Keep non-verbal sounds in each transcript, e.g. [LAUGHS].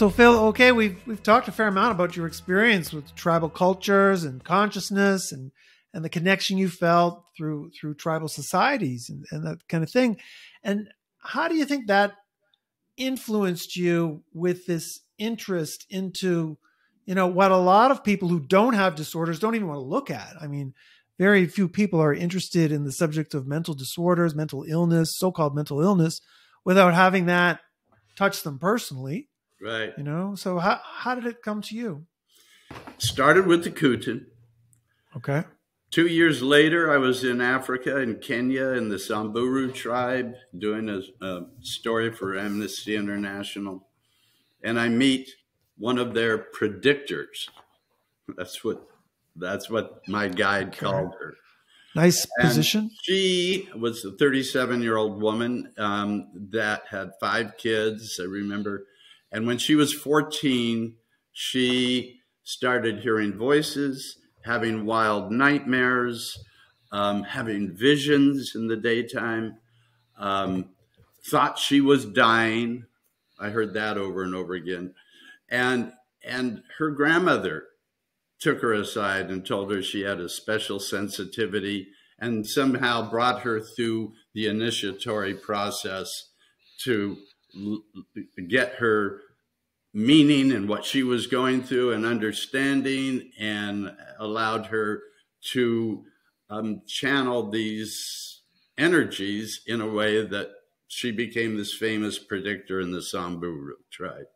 So Phil, okay, we've we've talked a fair amount about your experience with tribal cultures and consciousness and and the connection you felt through through tribal societies and, and that kind of thing. And how do you think that influenced you with this interest into, you know, what a lot of people who don't have disorders don't even want to look at? I mean, very few people are interested in the subject of mental disorders, mental illness, so-called mental illness, without having that touch them personally. Right. You know, so how how did it come to you? Started with the Kuten. Okay. Two years later, I was in Africa, in Kenya, in the Samburu tribe, doing a, a story for Amnesty International, and I meet one of their predictors. That's what that's what my guide okay. called her. Nice and position. She was a 37 year old woman um, that had five kids. I remember and when she was 14, she started hearing voices, having wild nightmares, um, having visions in the daytime, um, thought she was dying. I heard that over and over again. And, and her grandmother took her aside and told her she had a special sensitivity and somehow brought her through the initiatory process to get her meaning and what she was going through and understanding and allowed her to um, channel these energies in a way that she became this famous predictor in the Samburu tribe.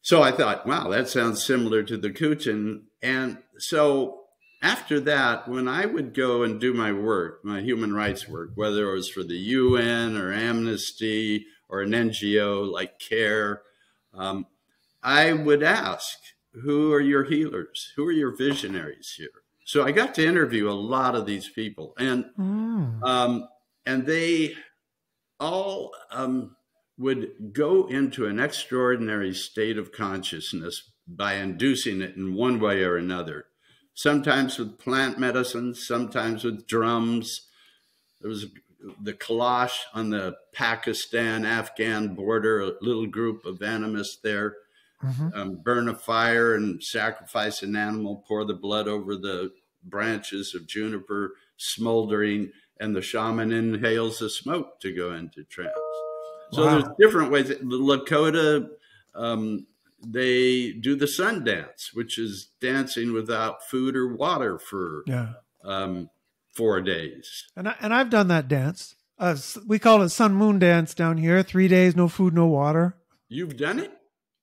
So I thought, wow, that sounds similar to the Kuten. And so after that, when I would go and do my work, my human rights work, whether it was for the UN or Amnesty or an NGO like CARE, um, I would ask, who are your healers? Who are your visionaries here? So I got to interview a lot of these people, and mm. um, and they all um, would go into an extraordinary state of consciousness by inducing it in one way or another. Sometimes with plant medicines, sometimes with drums. There was the Kalash on the Pakistan Afghan border, a little group of animists there. Mm-hmm. Um, burn a fire and sacrifice an animal, pour the blood over the branches of juniper, smoldering, and the shaman inhales the smoke to go into trance. So wow. there's different ways. The Lakota, um, they do the sun dance, which is dancing without food or water for yeah. um, four days. And I, and I've done that dance. Uh, we call it sun moon dance down here. Three days, no food, no water. You've done it?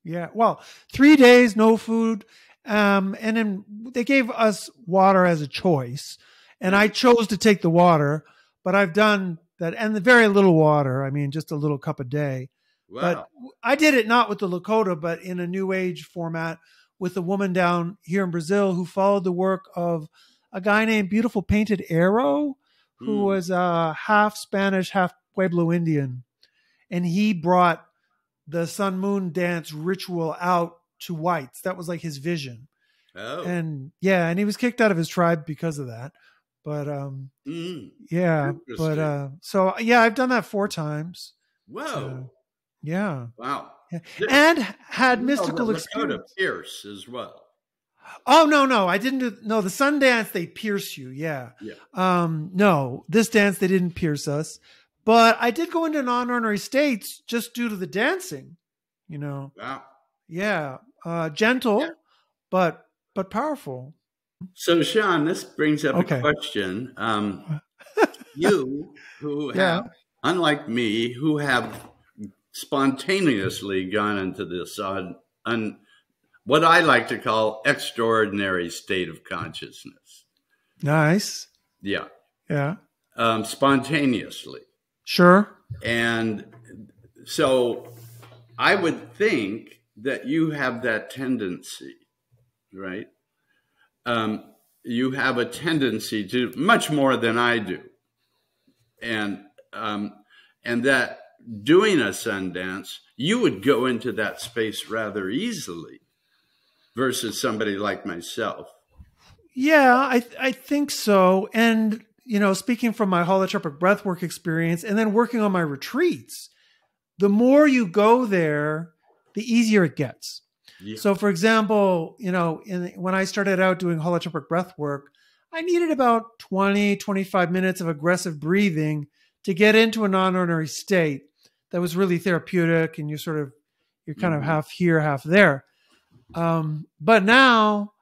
Yeah. Well, three days, no food. Um, and then they gave us water as a choice. And I chose to take the water, but I've done that and the very little water. I mean, just a little cup a day. Wow. But I did it not with the Lakota, but in a new age format with a woman down here in Brazil who followed the work of a guy named Beautiful Painted Arrow, who mm. was uh, half Spanish, half Pueblo Indian. And he brought the sun moon dance ritual out to whites. That was like his vision. Oh. And yeah, and he was kicked out of his tribe because of that. But um mm. yeah, but uh so yeah, I've done that four times. Whoa. Uh, yeah. Wow. Yeah. And had mystical experience. Pierce as well. Oh no, no, I didn't do no the sun dance they pierce you, yeah. Yeah. Um no, this dance they didn't pierce us. But I did go into non-ordinary states just due to the dancing, you know. Wow. Yeah. Uh gentle, yeah. but but powerful. So Sean, this brings up okay. a question. Um [LAUGHS] you who have unlike me, who have spontaneously gone into this un, un what I like to call extraordinary state of consciousness. Nice. Yeah. Yeah. Um, spontaneously. Sure. And so I would think that you have that tendency, right? Um, you have a tendency to much more than I do. And, um, and that doing a Sundance, you would go into that space rather easily versus somebody like myself. Yeah, I I think so. And you know, speaking from my holotropic breathwork experience and then working on my retreats, the more you go there, the easier it gets. Yeah. So, for example, you know, in, when I started out doing holotropic breath work, I needed about 20, 25 minutes of aggressive breathing to get into a non ordinary state that was really therapeutic and you sort of, you're kind Mhm. of half here, half there. Um, but now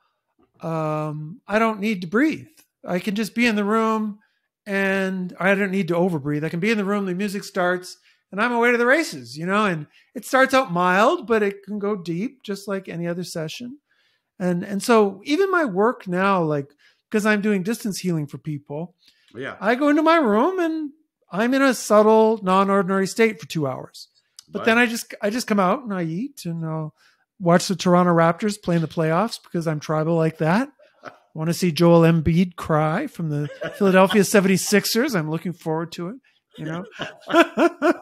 um, I don't need to breathe. I can just be in the room and I don't need to overbreathe. I can be in the room, the music starts, and I'm away to the races, you know, and it starts out mild, but it can go deep just like any other session. And and so even my work now, like because I'm doing distance healing for people, yeah. I go into my room and I'm in a subtle, non-ordinary state for two hours. But then I just I just come out and I eat and I'll watch the Toronto Raptors play in the playoffs because I'm tribal like that. I want to see Joel Embiid cry from the [LAUGHS] Philadelphia 76ers. I'm looking forward to it, you know. [LAUGHS]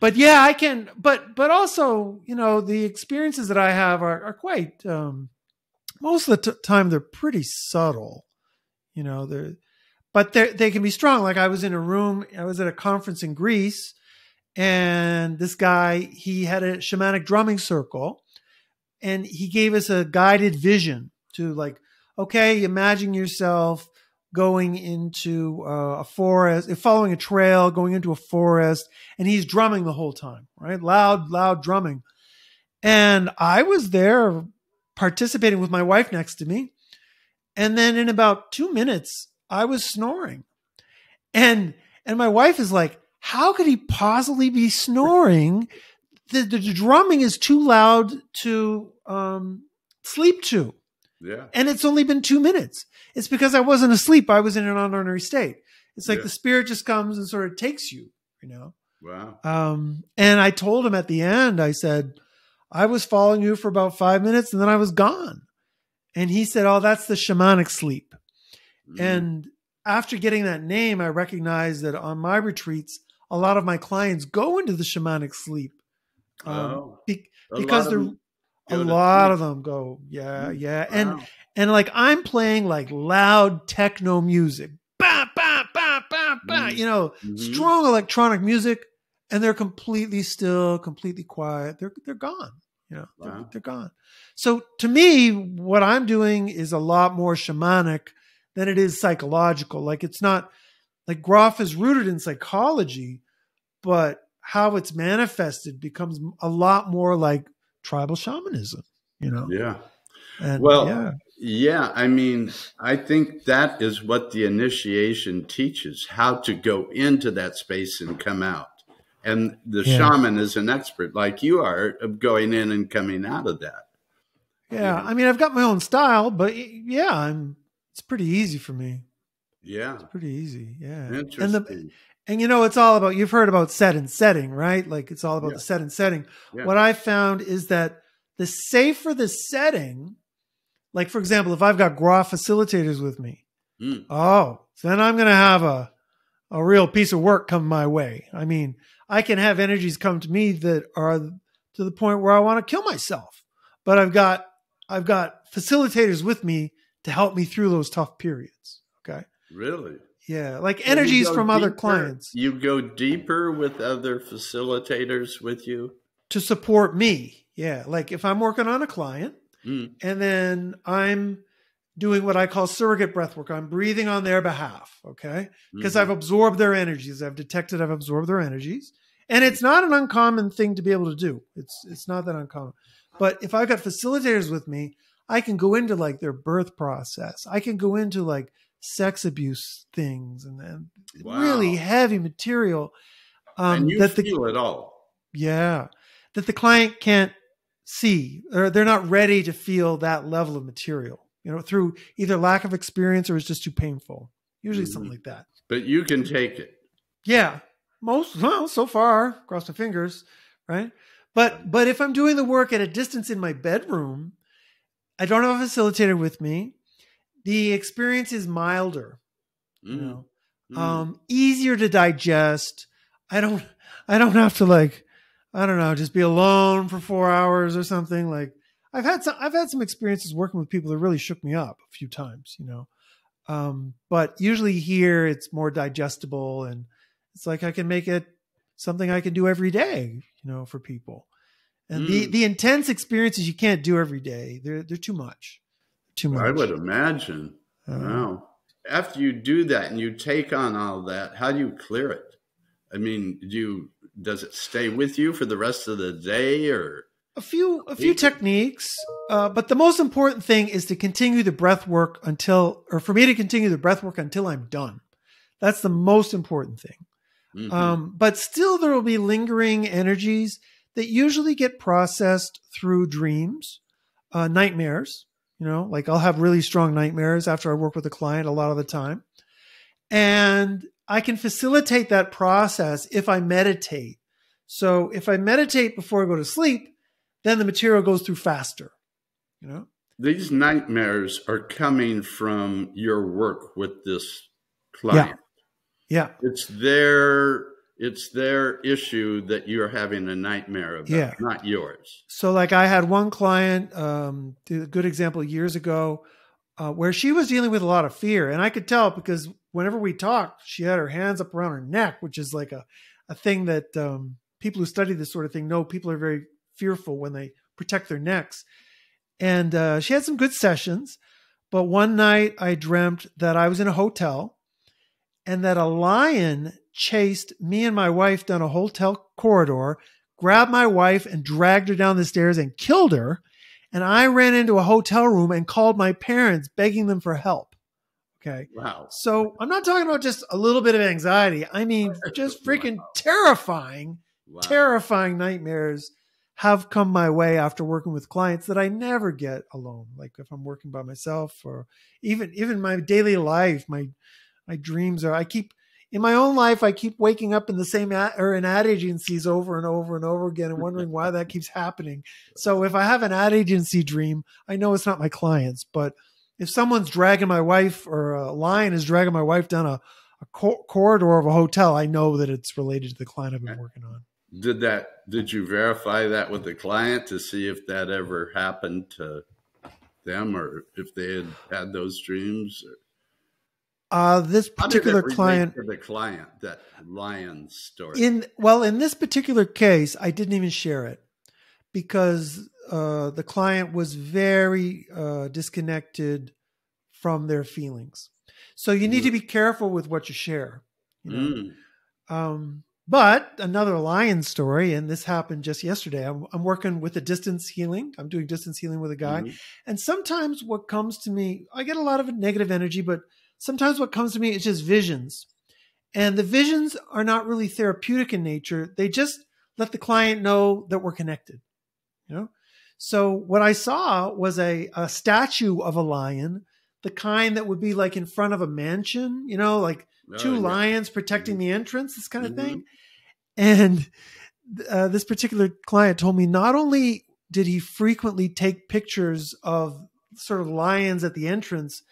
but yeah, I can but but also, you know, the experiences that I have are, are quite um most of the t- time they're pretty subtle. You know, they're but they they can be strong. Like I was in a room, I was at a conference in Greece and this guy he had a shamanic drumming circle and he gave us a guided vision to like okay imagine yourself going into uh, a forest following a trail going into a forest and he's drumming the whole time right? Loud loud drumming. And i was there participating with my wife next to me and then in about two minutes i was snoring. And and my wife is like how could he possibly be snoring? The, the, drumming is too loud to um, sleep to. Yeah. And it's only been two minutes. It's because I wasn't asleep. I was in an non-ordinary state. It's like Yeah. the spirit just comes and sort of takes you, you know? Wow. Um, and I told him at the end, I said, I was following you for about five minutes and then I was gone. And he said, Oh, that's the shamanic sleep. Mhm. And after getting that name, I recognized that on my retreats, a lot of my clients go into the shamanic sleep. Um, Oh. be- because they're a lot sleep. of them go, yeah, yeah, and Wow. and like I'm playing like loud techno music, bah, bah, bah, bah, bah, Mhm. you know, Mhm. strong electronic music, and they're completely still, completely quiet. They're they're gone. You know, they're, they're gone. So to me, what I'm doing is a lot more shamanic than it is psychological. Like it's not like Grof is rooted in psychology, but how it's manifested becomes a lot more like tribal shamanism. You know, Yeah. and Well, yeah, Yeah, I mean, I think that is what the initiation teaches how to go into that space and come out. And the Yeah. shaman is an expert, like you are, of going in and coming out of that. yeah. I mean, I've got my own style, but yeah, I'm. It's pretty easy for me. Yeah. It's pretty easy, yeah. And the Interesting. and you know it's all about you've heard about set and setting right like it's all about Yeah. the set and setting Yeah. what i found is that the safer the setting like for example if i've got Grof facilitators with me Mm. oh then i'm going to have a a real piece of work come my way i mean i can have energies come to me that are to the point where i want to kill myself but i've got i've got facilitators with me to help me through those tough periods Really? yeah like So energies from other clients You go deeper with other facilitators with you? to support me. Yeah. Like if I'm working on a client Mm. and then I'm doing what I call surrogate breath work, I'm breathing on their behalf. Okay. Because Mhm. I've absorbed their energies. I've detected I've absorbed their energies. And it's not an uncommon thing to be able to do. It's it's not that uncommon. But if I've got facilitators with me, I can go into like their birth process. I can go into like sex abuse things and, and Wow. really heavy material. Um, and you that the feel it all. yeah. That the client can't see or they're not ready to feel that level of material, you know, through either lack of experience or it's just too painful. Usually Mhm. something like that. But you can take it. Yeah. Most well, so far, cross my fingers, right? But but if I'm doing the work at a distance in my bedroom, I don't have a facilitator with me. The experience is milder, you Mm. know Mm. um easier to digest i don't i don't have to like i don't know just be alone for four hours or something like i've had some i've had some experiences working with people that really shook me up a few times you know um but usually here it's more digestible and it's like i can make it something i can do every day you know for people And the, Mm. the intense experiences you can't do every day. They're they're too much. Too much. I would imagine. Uh, Wow. After you do that and you take on all that, how do you clear it? I mean, do you does it stay with you for the rest of the day or a few a few techniques, uh, but the most important thing is to continue the breath work until, or for me to continue the breath work until I'm done. That's the most important thing. Mhm. Um, but still, there will be lingering energies that usually get processed through dreams, uh, nightmares. You know, like I'll have really strong nightmares after I work with a client a lot of the time. And I can facilitate that process if I meditate. So if I meditate before I go to sleep, then the material goes through faster. You know? these nightmares are coming from your work with this client. Yeah. yeah. It's their it's their issue that you're having a nightmare about, Yeah. not yours. So, like, I had one client, um, a good example years ago, uh, where she was dealing with a lot of fear, and I could tell because whenever we talked, she had her hands up around her neck, which is like a a thing that um, people who study this sort of thing know. People are very fearful when they protect their necks, and uh, she had some good sessions. But one night, I dreamt that I was in a hotel, and that a lion chased me and my wife down a hotel corridor grabbed my wife and dragged her down the stairs and killed her. And I ran into a hotel room and called my parents, begging them for help. Okay. Wow. So I'm not talking about just a little bit of anxiety. I mean, [LAUGHS] just freaking terrifying, Wow. terrifying nightmares have come my way after working with clients that I never get alone. Like if I'm working by myself or even, even my daily life, my, my dreams are, I keep, in my own life, I keep waking up in the same ad, or in ad agencies over and over and over again and wondering why that keeps happening. So if I have an ad agency dream, I know it's not my clients, but if someone's dragging my wife or a lion is dragging my wife down a, a cor- corridor of a hotel, I know that it's related to the client I've been working on. Did that did you verify that with the client to see if that ever happened to them or if they had had those dreams? Uh, this How did it particular client, the client that lion story. in well in this particular case i didn't even share it because uh, the client was very uh, disconnected from their feelings so you need to be careful with what you share you know? Mm. um, but another lion story and this happened just yesterday I'm, I'm working with a distance healing i'm doing distance healing with a guy Mhm. and sometimes what comes to me, I get a lot of negative energy, but sometimes what comes to me is just visions. And the visions are not really therapeutic in nature. They just let the client know that we're connected. You know? So what I saw was a, a statue of a lion, the kind that would be like in front of a mansion, you know, like Oh, two yeah. lions protecting the entrance, this kind of Mhm. thing. And uh, this particular client told me not only did he frequently take pictures of sort of lions at the entrance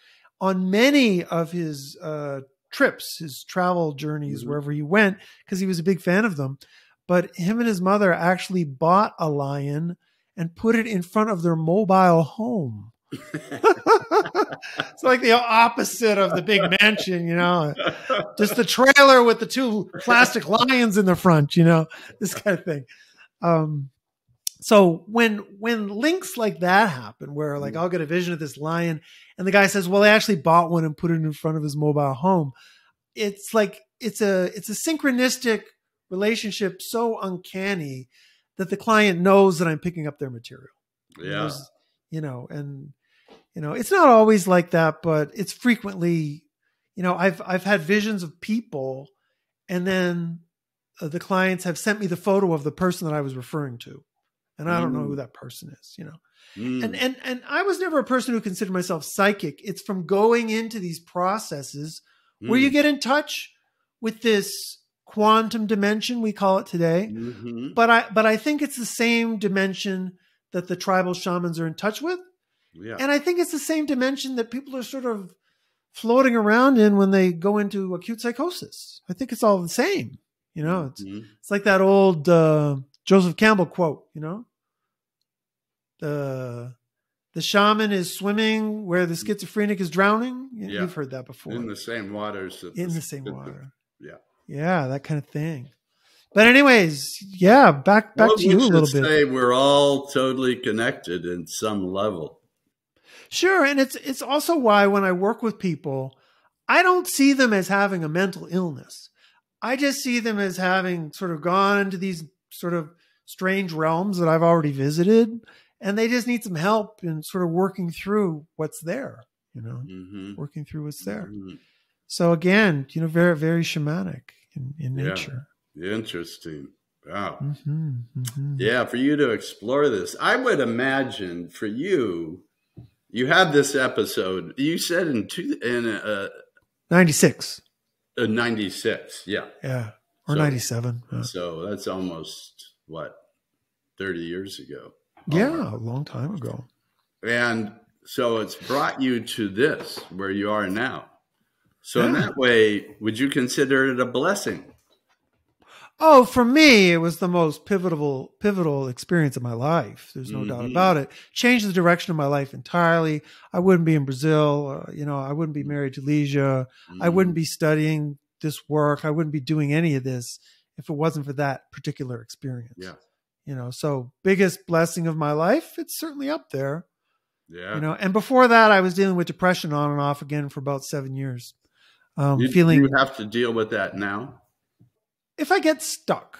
on many of his uh, trips, his travel journeys, Mhm. wherever he went, because he was a big fan of them. But him and his mother actually bought a lion and put it in front of their mobile home. [LAUGHS] it's like the opposite of the big mansion, you know, just the trailer with the two plastic lions in the front, you know, this kind of thing. Um, so when when links like that happen, where like I'll get a vision of this lion, and the guy says, "Well, I actually bought one and put it in front of his mobile home," it's like it's a it's a synchronistic relationship, so uncanny that the client knows that I'm picking up their material. Yeah. you know, and you know, it's not always like that, but it's frequently, you know, I've I've had visions of people, and then uh, the clients have sent me the photo of the person that I was referring to, and I don't know who Mm. that person is, you know, Mm. and and and I was never a person who considered myself psychic. It's from going into these processes where you Mm. get in touch with this quantum dimension we call it today Mhm. but i but i think it's the same dimension that the tribal shamans are in touch with yeah. and I think it's the same dimension that people are sort of floating around in when they go into acute psychosis. I think it's all the same. You know, it's, Mhm. it's like that old uh, Joseph Campbell quote, you know? The the shaman is swimming where the schizophrenic is drowning. You- Yeah. You've heard that before. in the same waters. in the same that water. yeah. Yeah, that kind of thing. But anyways, yeah, back back Well, to you a little bit. Say we're all totally connected in some level. Sure, and it's it's also why when I work with people, I don't see them as having a mental illness. I just see them as having sort of gone into these sort of strange realms that I've already visited, and they just need some help in sort of working through what's there. You know, hmm working through what's there. Mhm. So again, you know, very very shamanic in, in Yeah. nature. Interesting. Wow. hmm hmm Yeah, for you to explore this, I would imagine for you, you had this episode. You said in two in uh, Ninety six, uh, ninety six. Yeah. yeah, or So- ninety seven. Yeah. So that's almost what thirty years ago. yeah, a long time ago. And so it's brought you to this where you are now. So in that way, would you consider it a blessing? Oh, for me, it was the most pivotal pivotal experience of my life. There's no doubt Mhm. about it. Changed the direction of my life entirely. I wouldn't be in Brazil. Uh, you know, I wouldn't be married to Leisha. I Mm-hmm. wouldn't be studying this work. I wouldn't be doing any of this if it wasn't for that particular experience. Yeah. You know, so biggest blessing of my life. It's certainly up there. Yeah. You know, and before that, I was dealing with depression on and off again for about seven years. Um, you, feeling you have to deal with that now. if I get stuck,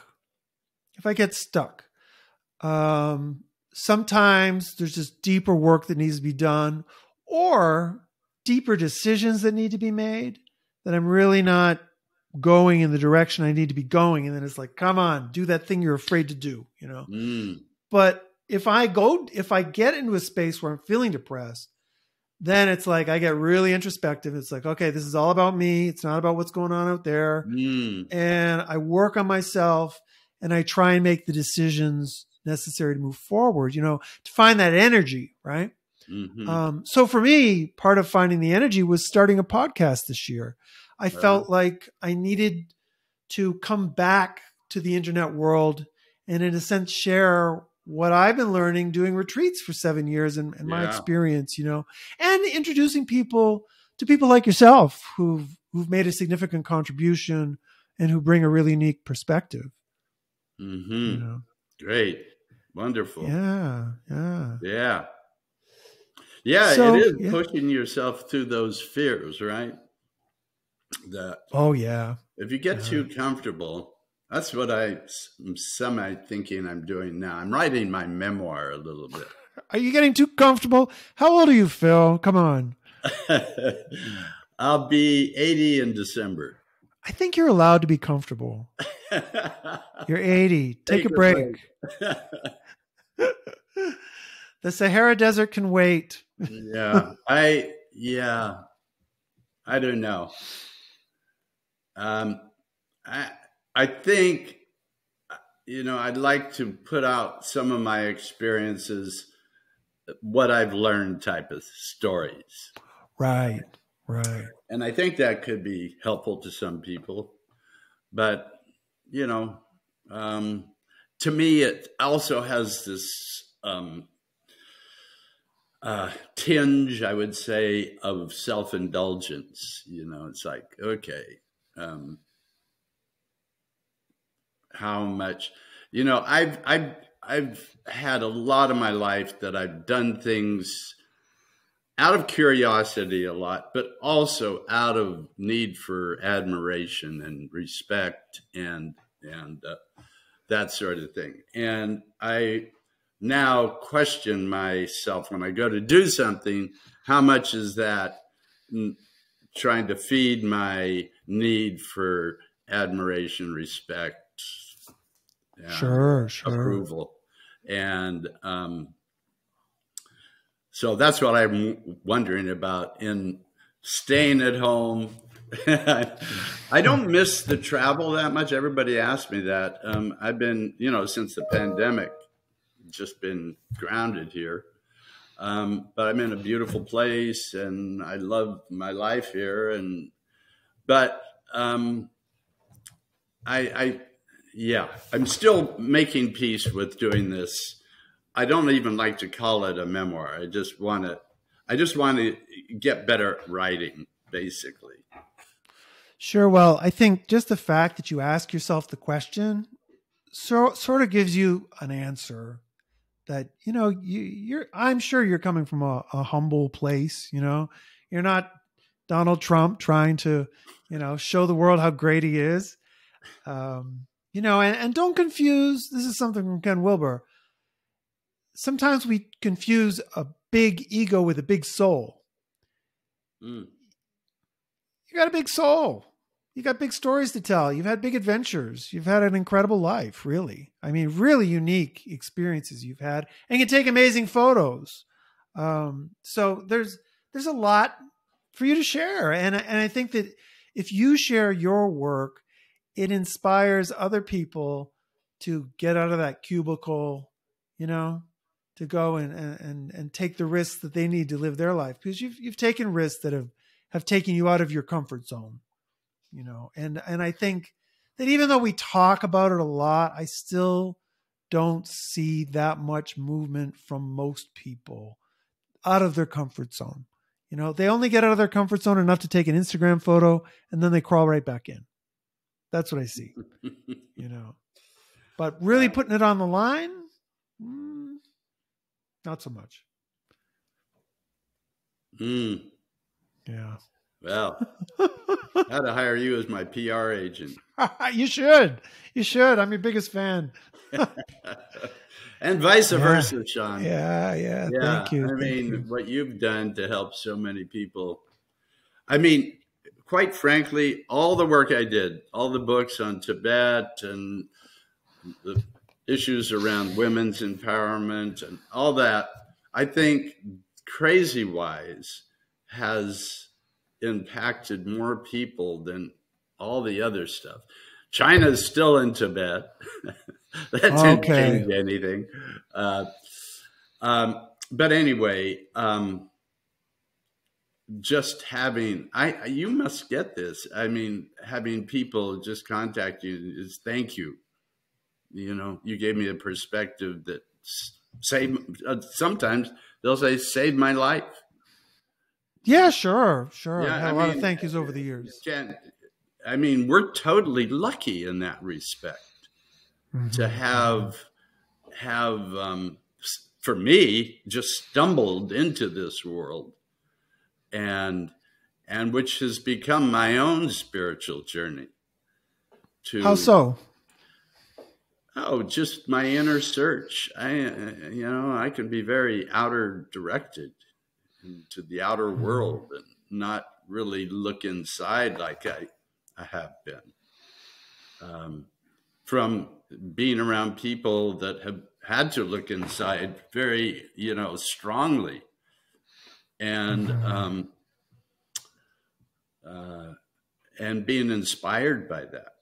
if I get stuck, um, sometimes there's just deeper work that needs to be done or deeper decisions that need to be made that I'm really not going in the direction I need to be going. And then it's like, come on, do that thing you're afraid to do, you know? Mm. But if I go, if I get into a space where I'm feeling depressed, then it's like I get really introspective. It's like, okay, this is all about me. It's not about what's going on out there Mm. and I work on myself and I try and make the decisions necessary to move forward, you know, to find that energy, right? Mhm. Um, so for me, part of finding the energy was starting a podcast this year. I felt like I needed to come back to the internet world and, in a sense, share what I've been learning doing retreats for seven years and, and my Yeah. experience, you know, and introducing people to people like yourself who've who've made a significant contribution and who bring a really unique perspective. Mm-hmm. You know, Great. Wonderful. yeah, yeah, Yeah. Yeah, So, it is yeah. pushing yourself through those fears, right? That oh yeah, if you get Yeah. too comfortable, that's what I am semi thinking I'm doing now. I'm writing my memoir a little bit. [LAUGHS] Are you getting too comfortable? How old are you, Phil? Come on. [LAUGHS] I'll be 80 in December. I think you're allowed to be comfortable. [LAUGHS] You're 80. Take, Take a a break. The Sahara Desert can wait. yeah, I yeah, I don't know. Um, I I think you know I'd like to put out some of my experiences, what I've learned, type of stories, Right, right. and I think that could be helpful to some people. But you know, um, to me, it also has this. Um, uh, tinge, I would say, of self indulgence. You know, it's like, okay, um, how much, you know, I've, I've, I've had a lot of my life that I've done things out of curiosity a lot, but also out of need for admiration and respect and, and, uh, that sort of thing. And I, now question myself when I go to do something, how much is that trying to feed my need for admiration, respect, and Sure, sure. approval? And um, so that's what I'm wondering about in staying at home. [LAUGHS] I don't miss the travel that much. Everybody asks me that. Um, I've been, you know, since the pandemic, just been grounded here. Um, but I'm in a beautiful place and I love my life here. And, but, um, I, I, yeah, I'm still making peace with doing this. I don't even like to call it a memoir. I just want to, I just want to get better at writing, basically. Sure. Well, I think just the fact that you ask yourself the question so, sort of gives you an answer that you know you, you're. I'm sure you're coming from a, a humble place. You know, you're not Donald Trump trying to, you know, show the world how great he is. Um, you know, and, and don't confuse. This is something from Ken Wilber. Sometimes we confuse a big ego with a big soul. Mm. You got a big soul. You got big stories to tell. You've had big adventures. You've had an incredible life, really. I mean, really unique experiences you've had, and you can take amazing photos. Um, so there's there's a lot for you to share, and and I think that if you share your work, it inspires other people to get out of that cubicle, you know, to go and and and take the risks that they need to live their life because you've you've taken risks that have have taken you out of your comfort zone you know and and i think that even though we talk about it a lot i still don't see that much movement from most people out of their comfort zone. You know they only get out of their comfort zone enough to take an instagram photo and then they crawl right back in. That's what i see [LAUGHS] you know. But really putting it on the line mm, not so much. Mm. yeah well, [LAUGHS] I had to hire you as my PR agent. [LAUGHS] you should. You should. I'm your biggest fan. [LAUGHS] and vice yeah. versa, Sean. Yeah, yeah, yeah. Thank you. I Thank mean, you. what you've done to help so many people. I mean, quite frankly, all the work I did, all the books on Tibet and the issues around women's empowerment and all that, I think CRAZYWISE has impacted more people than all the other stuff. China's still in Tibet. [LAUGHS] that didn't okay. change anything. Uh, um, but anyway, um, just having I you must get this. I mean, having people just contact you is thank you. You know, you gave me a perspective that saved. Uh, sometimes they'll say saved my life. Yeah, sure, sure. Yeah, I had I a lot of thank yous over the years. Jen, I mean, we're totally lucky in that respect mm-hmm. to have have um, for me just stumbled into this world and and which has become my own spiritual journey to how so oh just my inner search i you know i can be very outer directed into the outer mm-hmm. world and not really look inside like I, I have been. Um, from being around people that have had to look inside very, you know, strongly, and mm-hmm. um, uh, and being inspired by that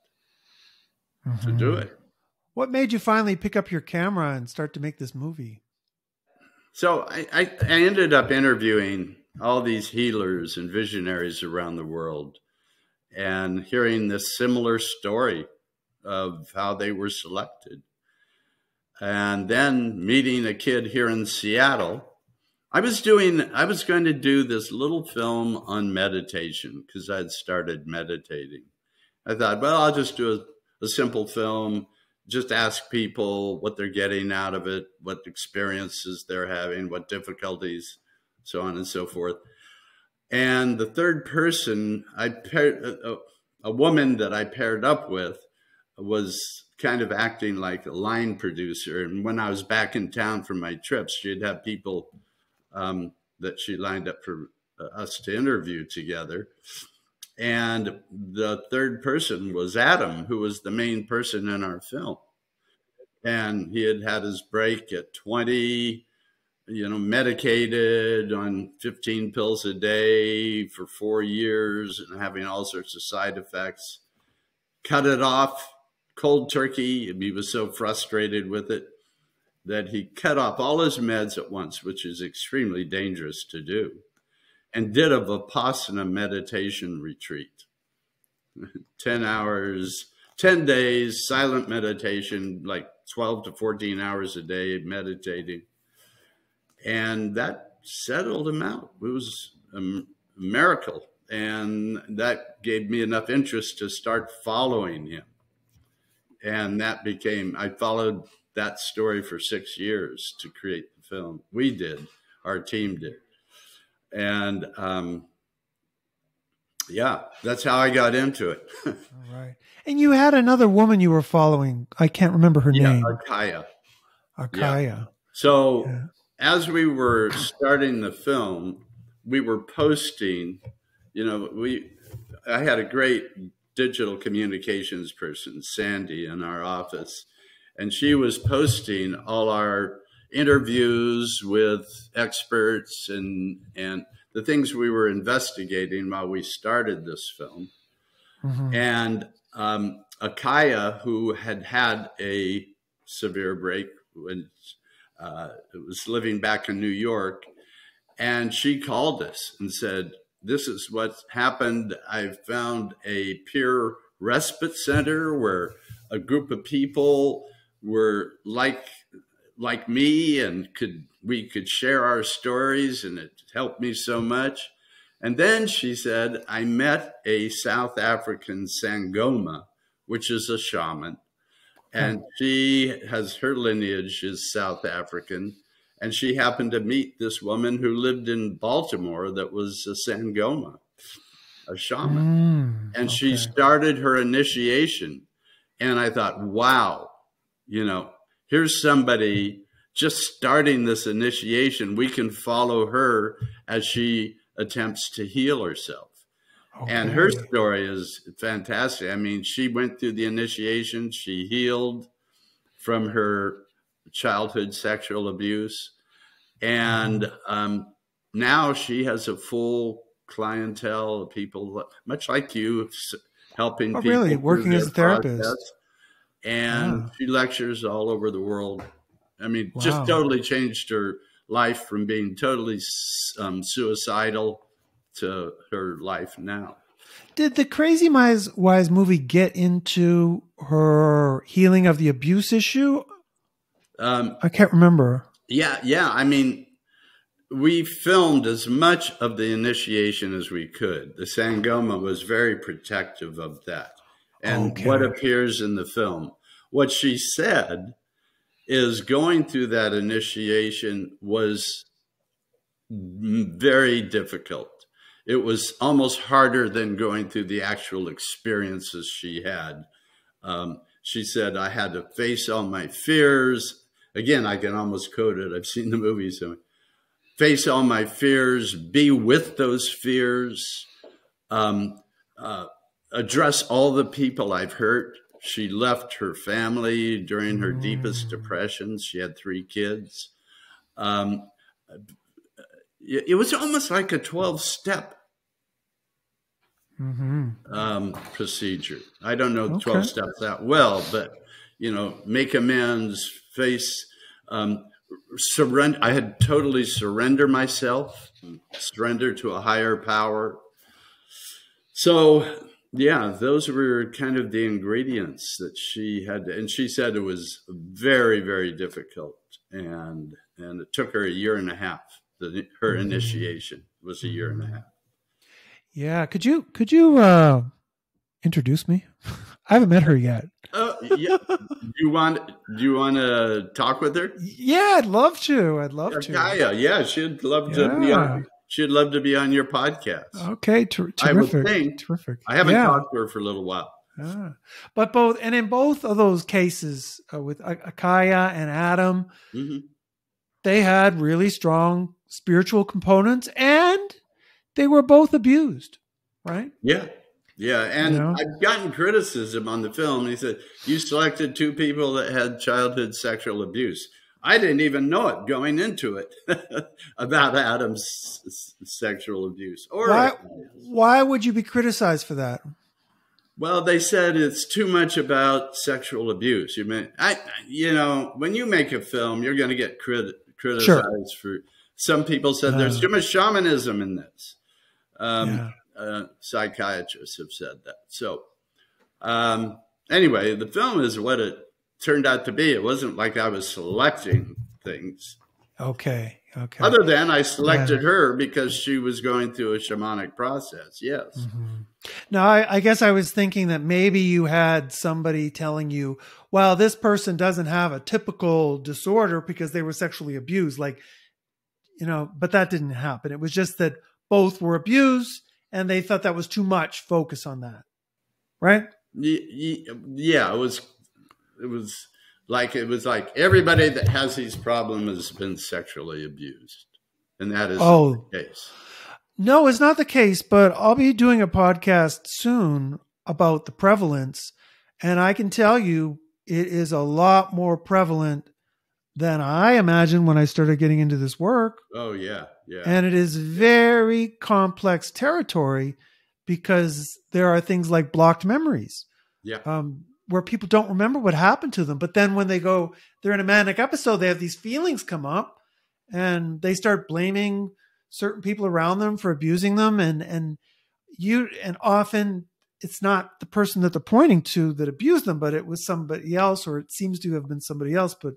mm-hmm. to do mm-hmm. it. What made you finally pick up your camera and start to make this movie? So I, I, ended up interviewing all these healers and visionaries around the world and hearing this similar story of how they were selected. And then meeting a kid here in Seattle. I was doing, I was going to do this little film on meditation because I'd started meditating. I thought, well, I'll just do a, a simple film just ask people what they're getting out of it, what experiences they're having, what difficulties, so on and so forth. And the third person, I paired a, a woman that I paired up with was kind of acting like a line producer. And when I was back in town for my trips, she'd have people um, that she lined up for uh, us to interview together. And the third person was Adam, who was the main person in our film. And he had had his break at 20, you know, medicated on 15 pills a day for four years and having all sorts of side effects. Cut it off cold turkey. He was so frustrated with it that he cut off all his meds at once, which is extremely dangerous to do and did a Vipassana meditation retreat. [LAUGHS] 10 hours, 10 days, silent meditation, like 12 to 14 hours a day meditating. And that settled him out. It was a miracle. And that gave me enough interest to start following him. and that became I followed that story for six years to create the film. We did, our team did, and um, yeah, that's how I got into it. [LAUGHS] All right. And you had another woman you were following. I can't remember her yeah, name. Ekhaya. Ekhaya. So Yeah. as we were starting the film, we were posting. You know, we I had a great digital communications person, Sandy, in our office, and she was posting all our interviews with experts and and the things we were investigating while we started this film. Mhm. And um, Ekhaya, who had had a severe break when uh, was living back in New York, and she called us and said, "This is what's happened. I found a peer respite center where a group of people were like like me and could we could share our stories, and it helped me so much." And then she said, I met a South African Sangoma, which is a shaman. And she has her lineage is South African. And she happened to meet this woman who lived in Baltimore that was a Sangoma, a shaman. Mm, And she started her initiation. And I thought, wow, you know, here's somebody just starting this initiation. We can follow her as she attempts to heal herself. And her story is fantastic. I mean, she went through the initiation, she healed from her childhood sexual abuse. And um, now she has a full clientele of people, much like you, helping Oh, people. really? Working as a therapist? process. And Wow. she lectures all over the world. I mean, Wow. just totally changed her life from being totally um, suicidal to her life now. Did the Crazy Wise, Wise movie get into her healing of the abuse issue? Um, I can't remember. yeah, yeah. I mean, we filmed as much of the initiation as we could. The Sangoma was very protective of that. And Okay. what appears in the film, what she said is going through that initiation was very difficult. It was almost harder than going through the actual experiences she had. Um, she said, I had to face all my fears. Again, I can almost quote it. I've seen the movie, so face all my fears, be with those fears, um, uh, address all the people I've hurt. She left her family during her deepest depressions. She had three kids. Um, it was almost like a 12 step hmm um, procedure. I don't know Okay. 12 steps that well, but you know, make amends, face, um, surrender. I had totally surrender myself, surrender to a higher power. So, yeah, those were kind of the ingredients that she had, and she said it was very, very difficult, and and it took her a year and a half. The, her initiation was a year and a half. Yeah. Could you could you uh, introduce me? [LAUGHS] I haven't met her yet. Uh, yeah. do you want do you want to talk with her? Yeah, I'd love to. I'd love to. Kaya, yeah, she'd love to be Yeah. on. She'd love to be on your podcast. Okay, ter- I would think. terrific. I haven't yeah. talked to her for a little while. Ah. But both, and in both of those cases uh, with Ekhaya and Adam, hmm they had really strong spiritual components, and they were both abused. Right? Yeah, yeah, and You know? I've gotten criticism on the film. He said you selected two people that had childhood sexual abuse. I didn't even know it going into it [LAUGHS] about Adam's sexual abuse. Or Why? Why would you be criticized for that? Well, they said it's too much about sexual abuse. You mean I? You know, when you make a film, you're going to get crit- criticized for. Some people said there's Uh. too much shamanism in this. Um, yeah. uh, psychiatrists have said that. So, um, anyway, the film is what it turned out to be. It wasn't like I was selecting things. Okay. Okay. Other than I selected yeah. her because she was going through a shamanic process. Yes. Mm-hmm. Now, I, I, guess I was thinking that maybe you had somebody telling you, well, this person doesn't have a typical disorder because they were sexually abused. Like, you know, but that didn't happen. It was just that both were abused and they thought that was too much focus on that. Right? Yeah, it was, it was like it was like everybody that has these problems has been sexually abused, and that is oh. the case. No, it's not the case. But I'll be doing a podcast soon about the prevalence, and I can tell you it is a lot more prevalent than I imagined when I started getting into this work. Oh yeah, yeah. And it is very complex territory because there are things like blocked memories. Yeah. Um, where people don't remember what happened to them. But then when they go, they're in a manic episode, they have these feelings come up and they start blaming certain people around them for abusing them. And, and you, and often it's not the person that they're pointing to that abused them, but it was somebody else, or it seems to have been somebody else. But,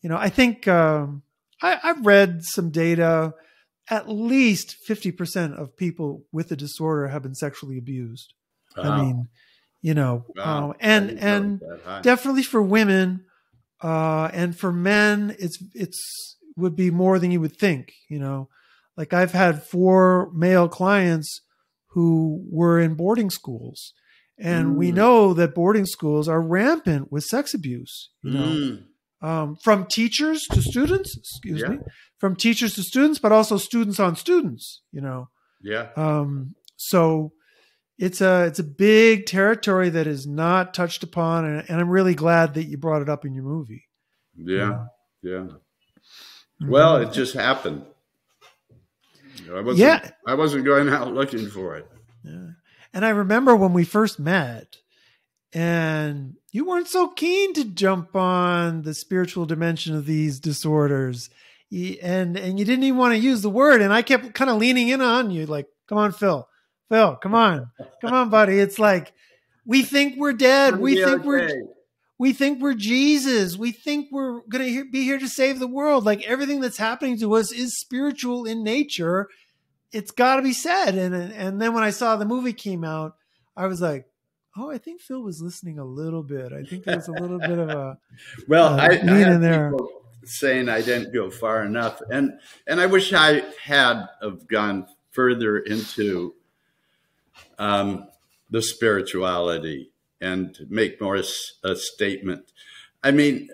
you know, I think, um, I, I've read some data. At least 50% of people with the disorder have been sexually abused. I mean, you know wow. uh, and and definitely for women uh and for men it's it's would be more than you would think you know like i've had four male clients who were in boarding schools and mm. we know that boarding schools are rampant with sex abuse you know mm. um, from teachers to students excuse yeah. me from teachers to students but also students on students you know yeah um so it's a it's a big territory that is not touched upon, and, and I'm really glad that you brought it up in your movie. Yeah, yeah. yeah. Mm-hmm. Well, it just happened. I wasn't, yeah, I wasn't going out looking for it. Yeah. And I remember when we first met, and you weren't so keen to jump on the spiritual dimension of these disorders, and and you didn't even want to use the word. And I kept kind of leaning in on you, like, "Come on, Phil, Phil, come on. Come on, buddy. It's like we think we're dead. We think okay. we're we think we're Jesus. We think we're going to be here to save the world. Like everything that's happening to us is spiritual in nature. It's got to be said. And and then when I saw the movie came out, I was like, "Oh, I think Phil was listening a little bit. I think there was a little bit of a [LAUGHS] well, uh, I, I in there." saying I didn't go far enough, and and I wish I had have gone further into um, the spirituality and make more a statement. I mean,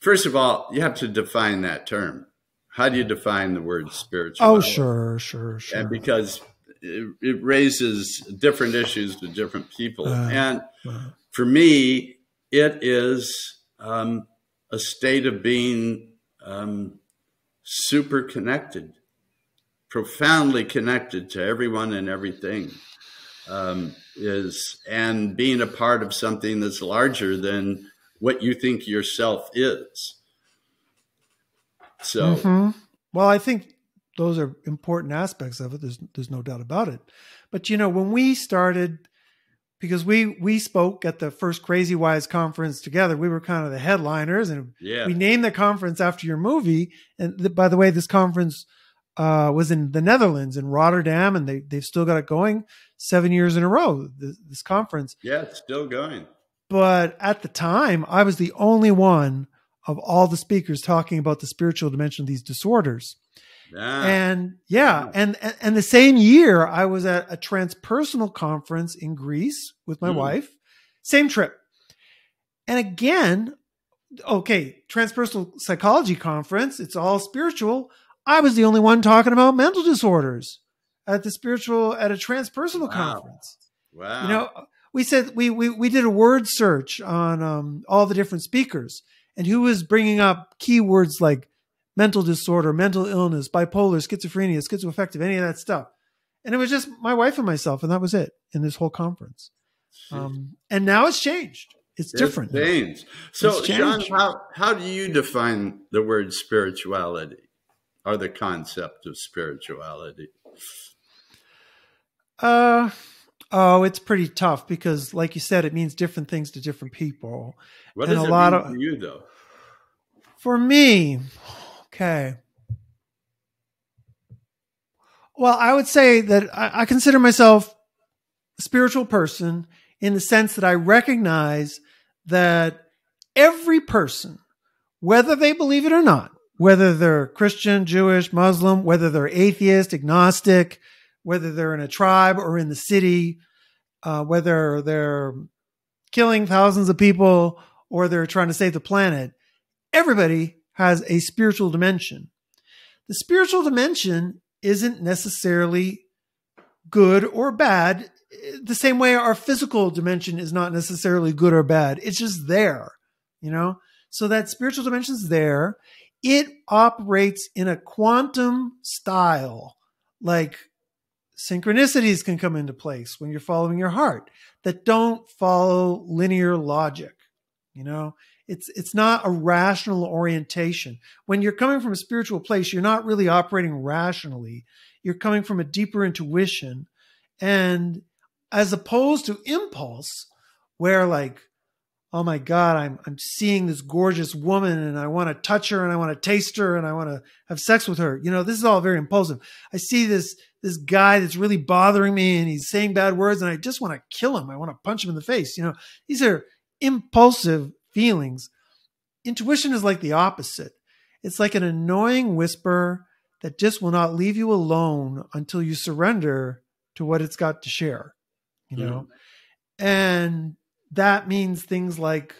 first of all, you have to define that term. How do you define the word spirituality? Oh, sure, sure, sure. And because it, it raises different issues to different people. Uh, and uh, for me, it is um, a state of being um, super connected profoundly connected to everyone and everything um, is and being a part of something that's larger than what you think yourself is so mm-hmm. well i think those are important aspects of it there's there's no doubt about it but you know when we started because we we spoke at the first CRAZYWISE conference together we were kind of the headliners and yeah. we named the conference after your movie and th- by the way this conference uh, was in the Netherlands in Rotterdam, and they they've still got it going seven years in a row. This, this, conference, yeah, it's still going. But at the time, I was the only one of all the speakers talking about the spiritual dimension of these disorders. Yeah. And yeah, and and the same year, I was at a transpersonal conference in Greece with my mm. wife. Same trip, and again, okay, transpersonal psychology conference. It's all spiritual. I was the only one talking about mental disorders at the spiritual at a transpersonal wow. conference. Wow. You know, we said we we we did a word search on um, all the different speakers and who was bringing up keywords like mental disorder, mental illness, bipolar, schizophrenia, schizoaffective, any of that stuff. And it was just my wife and myself, and that was it in this whole conference. Um, and now it's changed. It's, it's different. Changed. So, Sean, how how do you define the word spirituality? Or the concept of spirituality? Uh, oh, it's pretty tough because, like you said, it means different things to different people. What and does a it lot mean of, for you, though? For me, okay. Well, I would say that I, I consider myself a spiritual person in the sense that I recognize that every person, whether they believe it or not, whether they're Christian, Jewish, Muslim, whether they're atheist, agnostic, whether they're in a tribe or in the city, uh, whether they're killing thousands of people or they're trying to save the planet, everybody has a spiritual dimension. The spiritual dimension isn't necessarily good or bad, the same way our physical dimension is not necessarily good or bad. It's just there, you know? So that spiritual dimension is there. It operates in a quantum style, like synchronicities can come into place when you're following your heart that don't follow linear logic. You know, it's it's not a rational orientation. When you're coming from a spiritual place, you're not really operating rationally. You're coming from a deeper intuition and as opposed to impulse where like oh my god i'm i'm seeing this gorgeous woman and i want to touch her and i want to taste her and i want to have sex with her. You know this is all very impulsive. I see this this guy that's really bothering me and he's saying bad words and i just want to kill him. I want to punch him in the face you know. These are impulsive feelings. Intuition is like the opposite. It's like an annoying whisper that just will not leave you alone until you surrender to what it's got to share you know. Mm. and that means things like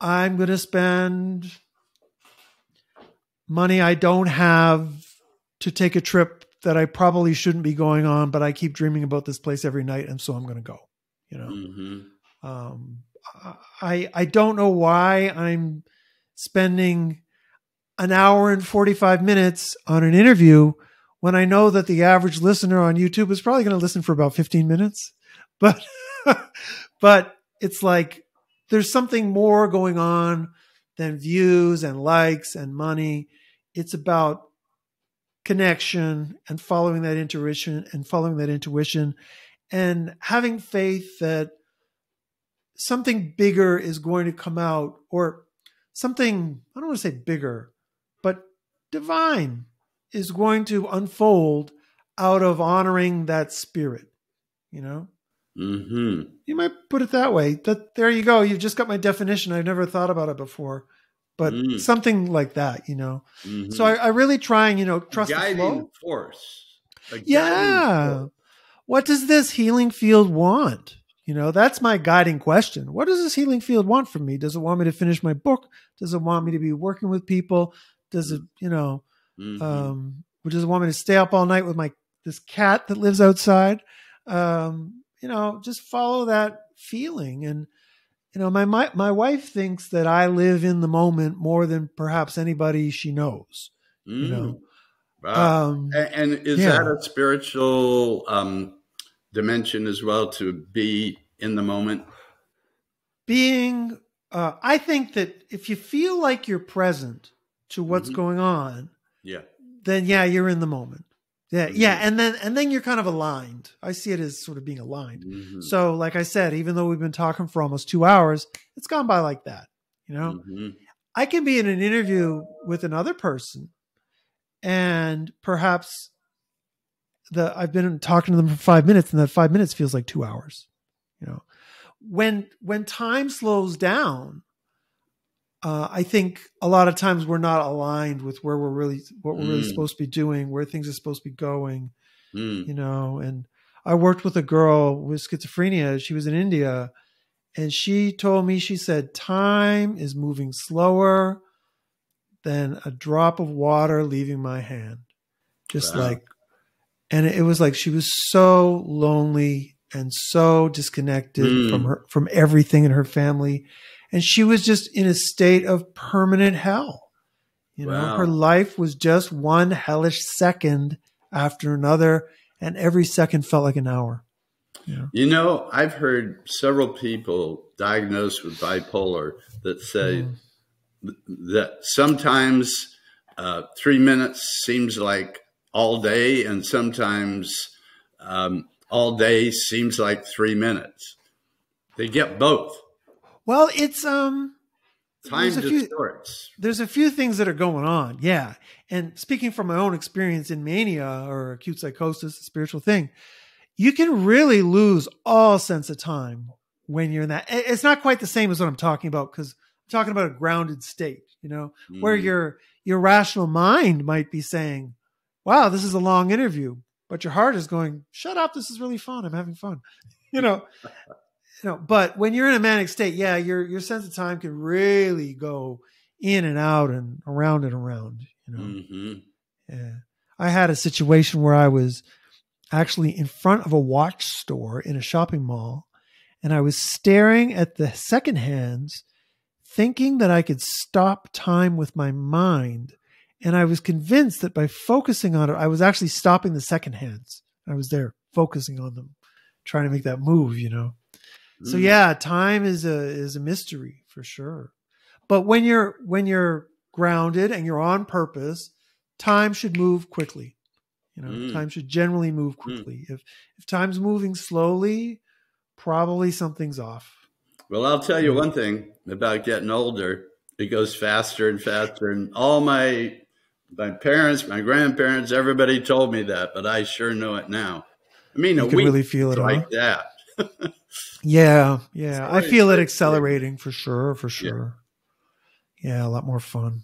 i'm going to spend money i don't have to take a trip that i probably shouldn't be going on but i keep dreaming about this place every night and so i'm going to go you know mm-hmm. um, i i don't know why i'm spending an hour and 45 minutes on an interview when I know that the average listener on YouTube is probably going to listen for about 15 minutes. But, [LAUGHS] [LAUGHS] but it's like there's something more going on than views and likes and money. It's about connection and following that intuition and following that intuition and having faith that something bigger is going to come out or something, I don't want to say bigger, but divine is going to unfold out of honoring that spirit, you know? Mm-hmm. You might put it that way. That there you go. You've just got my definition. I've never thought about it before, but mm. something like that, you know. Mm-hmm. So I, I, really try and you know trust guiding the flow. force. yeah. Force. What does this healing field want? You know, that's my guiding question. What does this healing field want from me? Does it want me to finish my book? Does it want me to be working with people? Does it, you know, Mm-hmm. Um, which is a woman to stay up all night with my this cat that lives outside. Um, you know, just follow that feeling. And you know, my, my my wife thinks that I live in the moment more than perhaps anybody she knows. Mm. You know, wow. um, and, and, is yeah. that a spiritual um, dimension as well to be in the moment? Being, uh, I think that if you feel like you're present to what's mm-hmm. going on, yeah. Then yeah, you're in the moment. Yeah, mm-hmm. yeah, and then and then you're kind of aligned. I see it as sort of being aligned. Mm-hmm. So, like I said, even though we've been talking for almost two hours, it's gone by like that. You know, mm-hmm. I can be in an interview with another person, and perhaps the I've been talking to them for five minutes, and that five minutes feels like two hours. You know, when when time slows down, uh, I think a lot of times we're not aligned with where we're really what we're mm. really supposed to be doing, where things are supposed to be going. Mm. You know, and I worked with a girl with schizophrenia. She was in India, and she told me she said time is moving slower than a drop of water leaving my hand, just wow. like. And it was like she was so lonely and so disconnected mm. from her from everything in her family and she was just in a state of permanent hell. You know, wow. her life was just one hellish second after another, and every second felt like an hour. Yeah. You know, I've heard several people diagnosed with bipolar that say mm. that sometimes uh, three minutes seems like all day, and sometimes um, all day seems like three minutes. They get both. Well, it's um time there's distorts. Few, there's a few things that are going on. Yeah. And speaking from my own experience in mania or acute psychosis, a spiritual thing, you can really lose all sense of time when you're in that. It's not quite the same as what I'm talking about because I'm talking about a grounded state, you know, mm. where your your rational mind might be saying, "Wow, this is a long interview," but your heart is going, "Shut up, this is really fun. I'm having fun." [LAUGHS] you know, you know. But when you're in a manic state, yeah, your your sense of time can really go in and out and around and around. You know, mm-hmm. yeah. I had a situation where I was actually in front of a watch store in a shopping mall, and I was staring at the second hands, thinking that I could stop time with my mind. And I was convinced that by focusing on it, I was actually stopping the second hands. I was there focusing on them, trying to make that move, you know. Mm. So yeah, time is a is a mystery for sure. But when you're when you're grounded and you're on purpose, time should move quickly. You know, mm. time should generally move mm. quickly. Mm. If if time's moving slowly, probably something's off. Well, I'll tell you one thing about getting older. It goes faster and faster, and all my my parents, my grandparents, everybody told me that, but I sure know it now. I mean, you a week really feel it like that. [LAUGHS] yeah, yeah, I feel it accelerating for sure, for sure. Yeah. yeah, a lot more fun.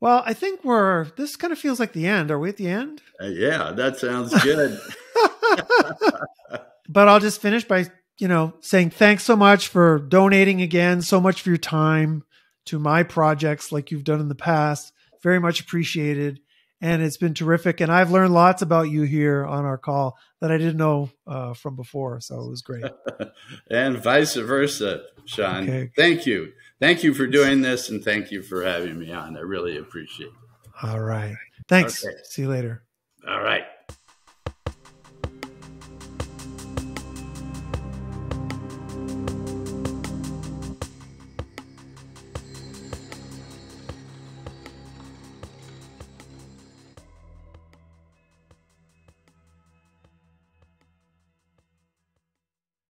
Well, I think we're. This kind of feels like the end. Are we at the end? Uh, yeah, that sounds good. [LAUGHS] [LAUGHS] but I'll just finish by you know saying thanks so much for donating again, so much for your time to my projects, like you've done in the past. Very much appreciated, and it's been terrific. And I've learned lots about you here on our call that I didn't know uh, from before, so it was great. [LAUGHS] and vice versa, Sean. Okay. Thank you. Thank you for doing this and thank you for having me on. I really appreciate it. All right. Thanks. Okay. See you later. All right.